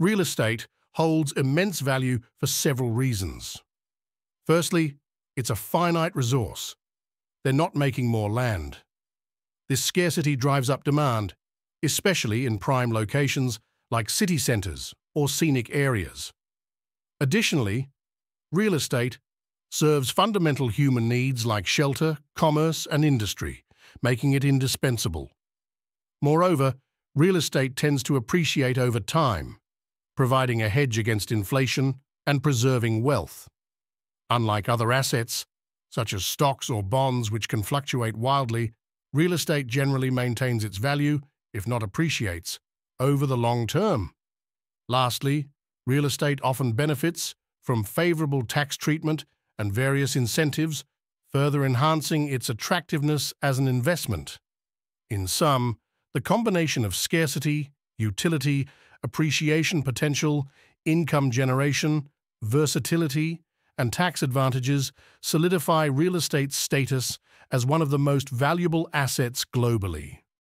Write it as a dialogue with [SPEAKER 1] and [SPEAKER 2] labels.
[SPEAKER 1] real estate holds immense value for several reasons. Firstly, it's a finite resource. They're not making more land. This scarcity drives up demand, especially in prime locations like city centres or scenic areas. Additionally, real estate serves fundamental human needs like shelter, commerce and industry, making it indispensable. Moreover, real estate tends to appreciate over time, providing a hedge against inflation and preserving wealth. Unlike other assets, such as stocks or bonds which can fluctuate wildly, real estate generally maintains its value, if not appreciates, over the long term. Lastly, real estate often benefits from favorable tax treatment and various incentives, further enhancing its attractiveness as an investment. In sum, the combination of scarcity, utility, appreciation potential, income generation, versatility, and tax advantages solidify real estate's status as one of the most valuable assets globally.